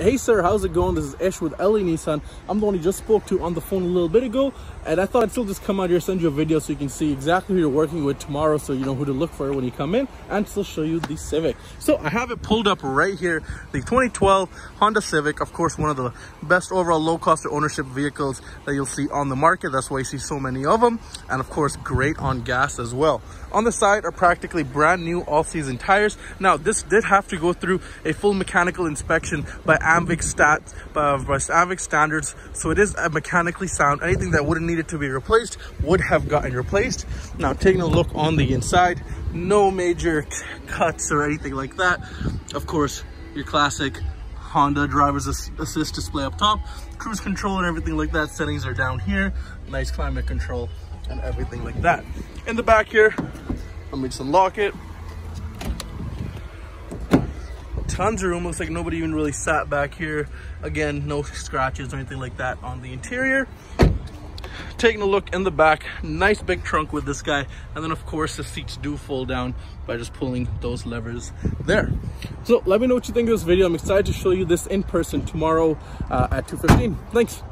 Hey sir, how's it going? This is Ish with LA Nissan. I'm the one you just spoke to on the phone a little bit ago, and I thought I'd still just come out here, send you a video so you can see exactly who you're working with tomorrow so you know who to look for when you come in, and still show you the Civic. So I have it pulled up right here, the 2012 Honda Civic, of course, one of the best overall low cost of ownership vehicles that you'll see on the market. That's why you see so many of them, and of course, great on gas as well. On the side are practically brand new all-season tires. Now, this did have to go through a full mechanical inspection by AMVIC stat by, by AMVIC standards, so it is mechanically sound. Anything that wouldn't need it to be replaced would have gotten replaced. Now, taking a look on the inside, no major cuts or anything like that. Of course, your classic Honda driver's assist display up top, cruise control and everything like that. Settings are down here, nice climate control and everything like that. In the back here, let me just unlock it. Tons of room, looks like nobody even really sat back here. Again, no scratches or anything like that on the interior. Taking a look in the back, nice big trunk with this guy. And then of course the seats do fold down by just pulling those levers there. So let me know what you think of this video. I'm excited to show you this in person tomorrow uh, at 2.15. Thanks.